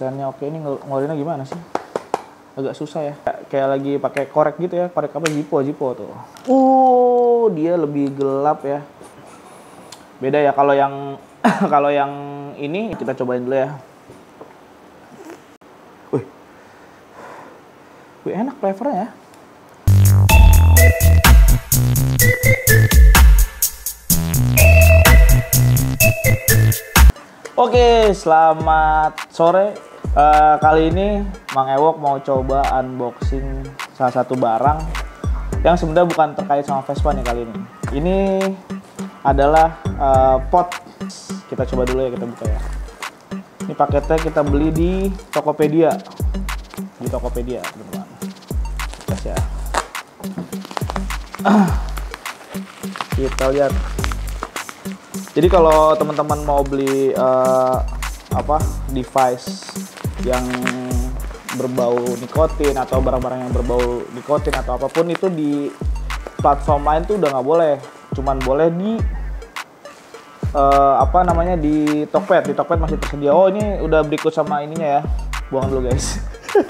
Desainnya oke ini ngel- ngeluarinnya gimana sih? Agak susah ya. Kayak- lagi pakai korek gitu ya, korek apa Zippo Zippo tuh. Uh, dia lebih gelap ya. Beda ya kalau yang kalau yang ini kita cobain dulu ya. Wih. Wih, enak flavornya ya. Oke, selamat sore. Eh, kali ini Mang Ewok mau coba unboxing salah satu barang yang sebenarnya bukan terkait sama Vespa nih kali ini. Ini adalah eh, pot. Kita coba dulu ya, kita buka ya. Ini paketnya kita beli di Tokopedia. Di Tokopedia, teman-teman. Tes ya. Kita lihat jadi kalau teman-teman mau beli eh, apa device yang berbau nikotin atau barang-barang yang berbau nikotin atau apa pun itu di platform lain tuh udah nggak boleh. Cuman boleh di eh, apa namanya di Tokped. Di Tokped masih tersedia. Oh ini udah berikut sama ininya ya. Buang dulu guys.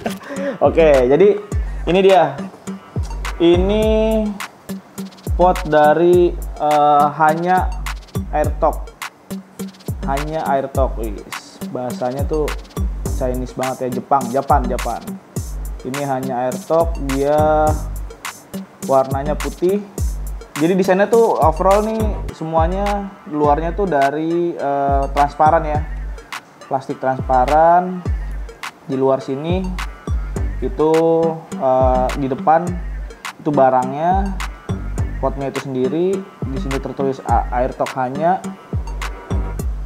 Oke, jadi ini dia. Ini pot dari eh, hanya AirTalk hanya AirTalk wis bahasanya tuh Chinese banget ya Jepang Japan Japan. Ini hanya AirTalk dia warnanya putih. Jadi desainnya tuh overall nih semuanya luarnya tuh dari eh, transparan ya. Plastik transparan di luar sini itu eh, di depan itu barangnya potnya itu sendiri di sini tertulis A- AirTalk hanya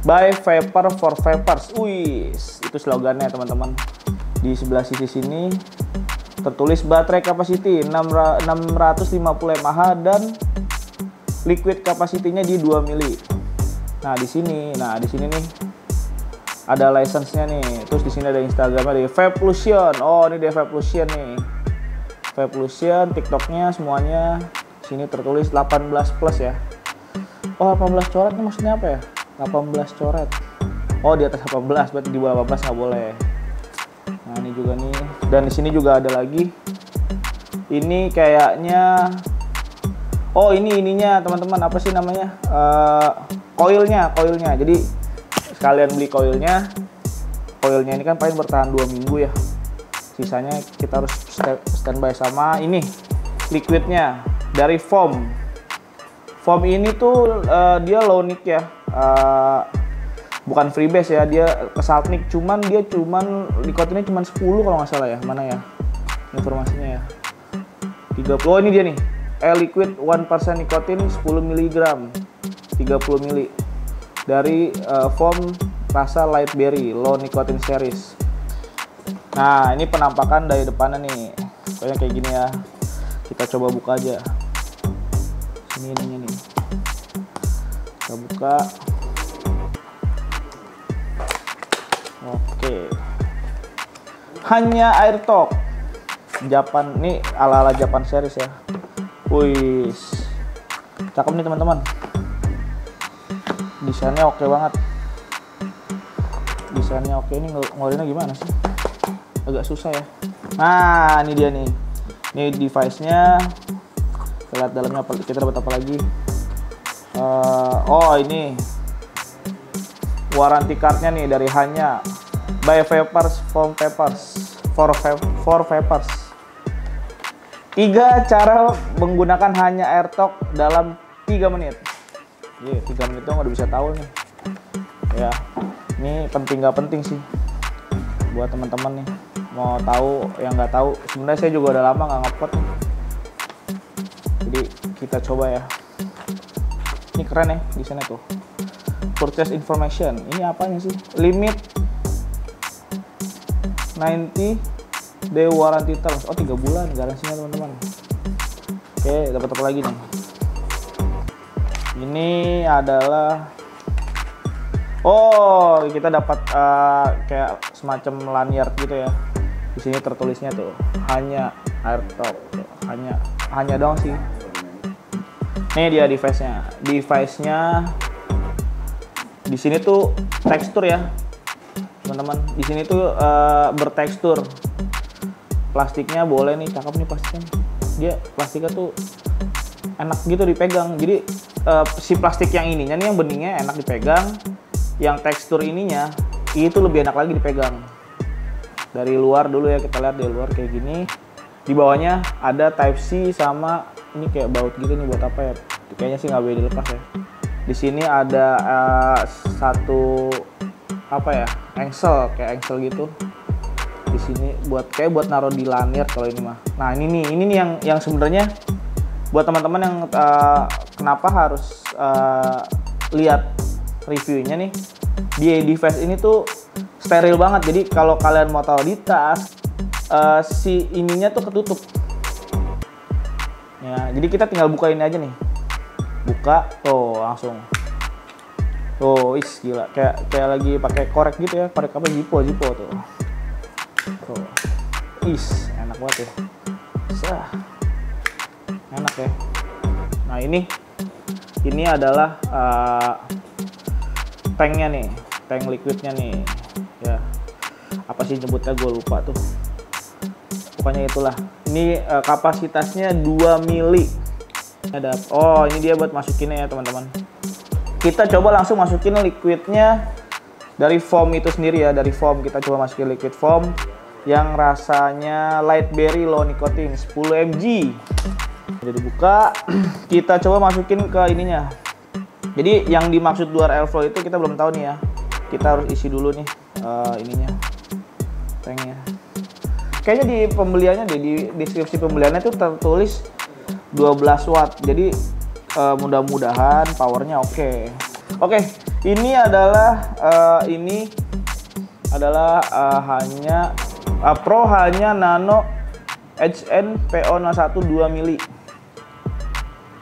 by Vapor for Vapors. Wis, itu slogannya teman-teman. Di sebelah sisi sini tertulis baterai capacity 6 ra- 650 mAh dan liquid capacity-nya di 2 mili. Nah, di sini, nah di sini nih ada license-nya nih. Terus di sini ada Instagramnya di Vaplusion. Oh, ini dia Vaplusion nih. Vaplusion, TikToknya semuanya sini tertulis 18 plus ya. Oh 18 coret maksudnya apa ya? 18 coret. Oh di atas 18 berarti di bawah 18 nggak boleh. Nah ini juga nih. Dan di sini juga ada lagi. Ini kayaknya. Oh ini ininya teman-teman apa sih namanya? Coilnya, coilnya. Jadi sekalian beli coilnya. Coilnya ini kan paling bertahan dua minggu ya. Sisanya kita harus sta- standby sama ini liquidnya dari foam. Foam ini tuh eh, dia low nick ya, Eh, bukan freebase ya, dia kesalt nick. Cuman dia cuman nikotinnya cuman 10 kalau nggak salah ya, mana ya informasinya ya. 30. Oh ini dia nih, e-liquid 1% nikotin 10 mg, 30 mili dari eh, foam rasa light berry low nicotine series. Nah ini penampakan dari depannya nih, pokoknya kayak gini ya. Kita coba buka aja. Ini ininya nih. Kita buka. Oke. Hanya air talk. Japan nih ala-ala Japan series ya. Wih. Cakep nih teman-teman. Desainnya oke banget. Desainnya oke ini ngel- ngeluarinnya gimana sih? Agak susah ya. Nah, ini dia nih. Ini device-nya. Lihat dalamnya kita dapat apa lagi? Eh, oh, ini warranty cardnya nih dari hanya. By Vapors from Papers for Va- for Vapors. Tiga cara menggunakan hanya AirTalk dalam 3 menit. Iya, 3 menit dong udah bisa tahu nih. Ya, ini penting nggak penting sih. Buat teman-teman nih mau tahu yang nggak tahu. Sebenarnya saya juga udah lama nggak ngepot jadi kita coba ya. Ini keren ya di sana tuh purchase information. Ini apanya sih? Limit 90 day warranty terms. Oh tiga bulan garansinya teman-teman. Oke dapat apa lagi nih? Ini adalah oh kita dapat eh, kayak semacam lanyard gitu ya. Di sini tertulisnya tuh hanya tuh. hanya hanya dong sih. Ini dia device-nya. Device-nya di sini tuh tekstur ya teman-teman. Di sini tuh uh, bertekstur. Plastiknya boleh nih cakep nih plastiknya. Dia plastiknya tuh enak gitu dipegang. Jadi uh, si plastik yang ininya nih yang beningnya enak dipegang. Yang tekstur ininya itu lebih enak lagi dipegang. Dari luar dulu ya kita lihat dari luar kayak gini. Di bawahnya ada type C sama ini kayak baut gitu nih buat apa ya? Kayaknya sih nggak boleh dilepas ya di sini ada uh, satu apa ya engsel kayak engsel gitu. Di sini buat kayak buat naruh di lanyard kalau ini mah. Nah ini nih ini nih yang yang sebenarnya buat teman-teman yang uh, kenapa harus uh, lihat reviewnya nih. Di device ini tuh steril banget. Jadi kalau kalian mau taruh di tas uh, si ininya tuh ketutup. Ya jadi kita tinggal buka ini aja nih buka tuh langsung. Tuh is gila. Kayak kayak lagi pakai korek gitu ya korek apa jipo jipo tuh. Tuh is enak banget ya. Sah. enak ya. Nah ini ini adalah uh, tanknya nih tank liquidnya nih ya. Apa sih nyebutnya? Gue lupa tuh. Pokoknya itulah. Ini uh, kapasitasnya 2 mili ada oh ini dia buat masukinnya ya teman-teman. Kita coba langsung masukin liquidnya dari foam itu sendiri ya dari foam. Kita coba masukin liquid foam yang rasanya light berry low nicotine 10 mg udah dibuka. Kita coba masukin ke ininya. Jadi yang dimaksud luar airflow itu kita belum tahu nih ya. Kita harus isi dulu nih uh, ininya. Tanknya. Kayaknya di pembeliannya di deskripsi pembeliannya itu tertulis 12 watt. Jadi uh, mudah-mudahan powernya oke. Okay. oke okay, ini adalah uh, ini adalah uh, hanya uh, Pro hanya Nano HN PO01 2 mili.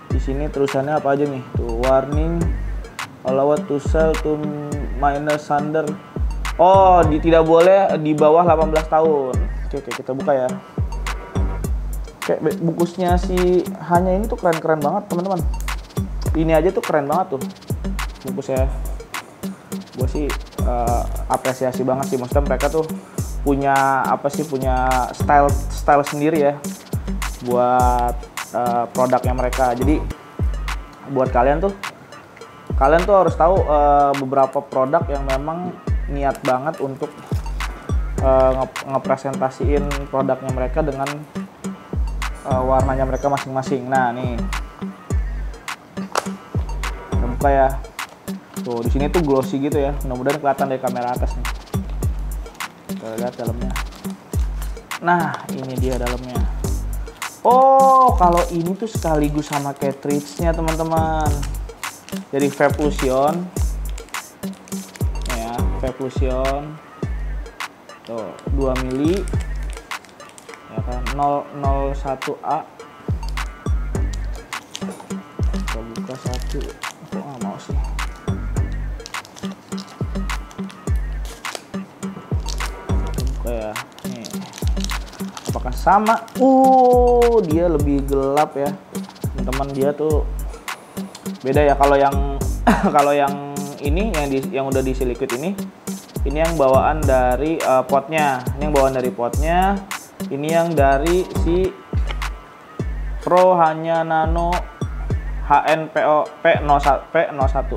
Di sini terusannya apa aja nih? Tuh warning allowed to sell to minus under oh di, tidak boleh di bawah 18 tahun. Oke, oke kita buka ya. Kayak bukusnya si hanya ini tuh keren-keren banget teman-teman. Ini aja tuh keren banget tuh bungkusnya. Gue sih uh, apresiasi banget sih. Maksudnya mereka tuh punya apa sih punya style style sendiri ya buat uh, produknya mereka. Jadi buat kalian tuh kalian tuh harus tahu uh, beberapa produk yang memang niat banget untuk uh, ngepresentasiin produknya mereka dengan uh, warnanya mereka masing-masing. Nah, nih. Kita buka ya. Tuh, di sini tuh glossy gitu ya. Mudah-mudahan kelihatan dari kamera atas nih. Kita lihat dalamnya. Nah, ini dia dalamnya. Oh, kalau ini tuh sekaligus sama cartridge-nya, teman-teman. Jadi Vapusion. Ya, Vapusion tuh 2 mili ya kan 001A kita buka satu. Kok nggak mau sih? Buka ya. Nih. Apakah sama? Uh dia lebih gelap ya. Teman-teman dia tuh beda ya. Kalau yang kalau yang ini yang di yang udah diisi liquid ini ini yang bawaan dari uh, potnya. Ini yang bawaan dari potnya ini yang dari si Pro hanya Nano HNPO P01 P01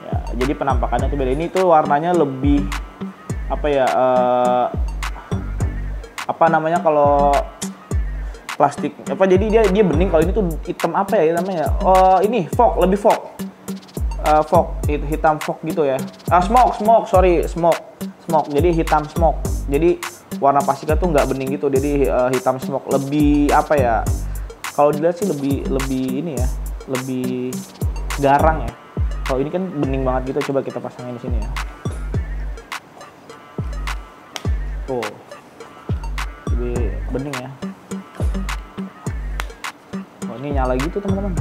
ya jadi penampakannya tuh beda. Ini tuh warnanya lebih apa ya uh, apa namanya kalau plastik apa jadi dia dia bening. Kalau ini tuh hitam apa ya namanya? Oh ini fog lebih fog. Uh, fog hitam fog gitu ya. Ah smoke smoke sorry smoke. Smoke jadi hitam smoke. Jadi warna pasika tuh nggak bening gitu jadi uh, hitam smoke. Lebih apa ya kalau dilihat sih lebih lebih ini ya lebih garang ya. Kalau ini kan bening banget gitu coba kita pasangin di sini ya. Tuh lebih bening ya. Oh ini nyala gitu teman-teman.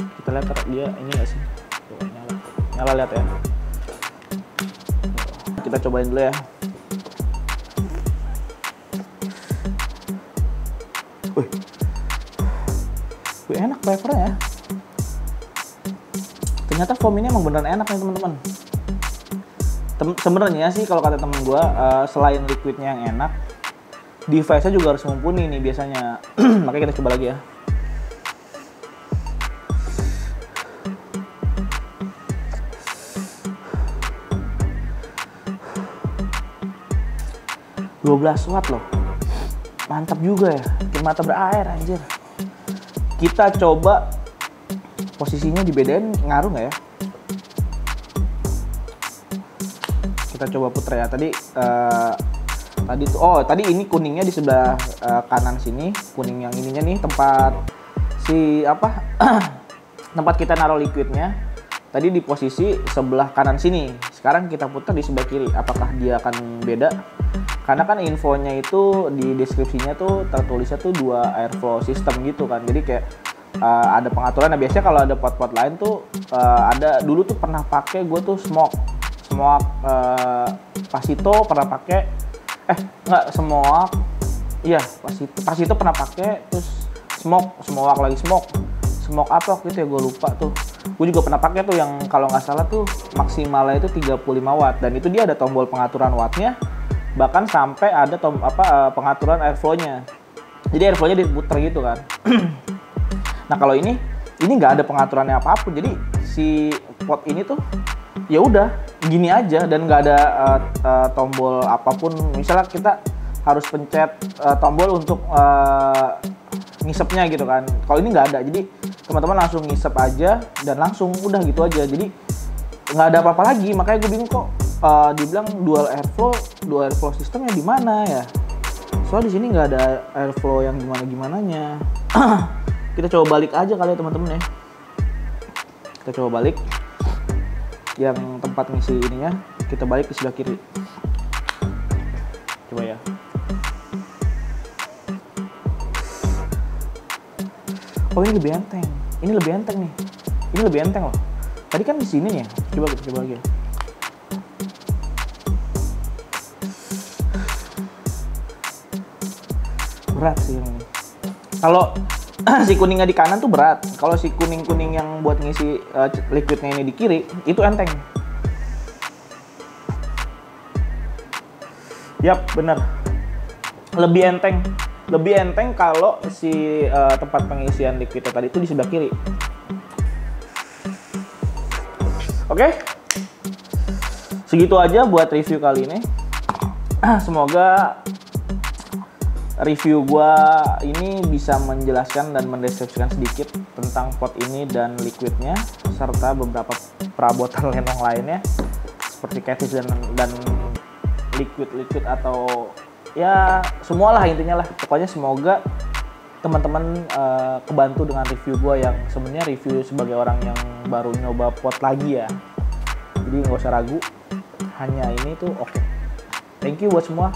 Kita lihat dia ini gak sih? Nyala lihat ya. Kita cobain dulu ya wih. Wih enak flavornya ya. Ternyata foam ini emang beneran enak nih teman-teman. Tem- sebenarnya sih kalau kata temen gue selain liquidnya yang enak device-nya juga harus mumpuni nih biasanya. Makanya kita coba lagi ya. 12 watt loh mantap juga ya. Bikin mata berair anjir. Kita coba posisinya dibedain ngaruh nggak ya? Kita coba putar ya. Tadi uh, tadi tuh oh tadi ini kuningnya di sebelah uh, kanan sini. Kuning yang ininya nih tempat si apa tempat kita naruh liquidnya. Tadi di posisi sebelah kanan sini. Sekarang kita putar di sebelah kiri. Apakah dia akan beda karena kan infonya itu di deskripsinya tuh tertulisnya tuh dua airflow system gitu kan. Jadi kayak uh, ada pengaturan. Nah biasanya kalau ada pot-pot lain tuh uh, ada dulu tuh pernah pakai gue tuh smoke. Smoke uh, pasito pernah pakai. Eh nggak smoke. Iya pasito pasito pernah pakai terus smoke smoke lagi smoke. Smoke apa waktu itu ya? Gue lupa tuh. Gue juga pernah pakai tuh yang kalau nggak salah tuh maksimalnya itu 35 watt. Dan itu dia ada tombol pengaturan wattnya bahkan sampai ada tom, apa uh, pengaturan airflow-nya. Jadi airflow-nya diputer gitu kan. Nah kalau ini ini nggak ada pengaturannya apa pun. Jadi si pot ini tuh ya udah gini aja. Dan nggak ada uh, uh, tombol apa pun. Misalnya kita harus pencet uh, tombol untuk uh, ngisepnya gitu kan. Kalau ini nggak ada jadi teman-teman langsung ngisep aja dan langsung udah gitu aja. Jadi nggak ada apa-apa lagi. Makanya gue bingung kok uh, dibilang dual airflow dual airflow sistemnya di mana ya? Soal di sini nggak ada airflow yang gimana gimana nya kita coba balik aja kali ya teman-teman ya. Kita coba balik. Yang tempat ngisi ininya kita balik ke sebelah kiri. Coba ya. Oh ini lebih enteng. Ini lebih enteng nih. Ini lebih enteng loh. Tadi kan di sini ya. Coba kita coba lagi. ya berat sih ini kalau si kuningnya di kanan tuh berat kalau si kuning kuning yang buat ngisi uh, liquidnya ini di kiri itu enteng yap bener lebih enteng lebih enteng kalau si uh, tempat pengisian liquidnya tadi itu di sebelah kiri. Oke, okay? segitu aja buat review kali ini. Semoga review gua ini bisa menjelaskan dan mendeskripsikan sedikit tentang pot ini dan liquidnya serta beberapa perabotan lenong lainnya seperti catfish dan dan liquid liquid atau ya semualah intinya lah. Pokoknya semoga teman-teman uh, kebantu dengan review gue yang sebenarnya review sebagai orang yang baru nyoba pot lagi ya. Jadi nggak usah ragu hanya ini tuh oke. Okay. thank you buat semua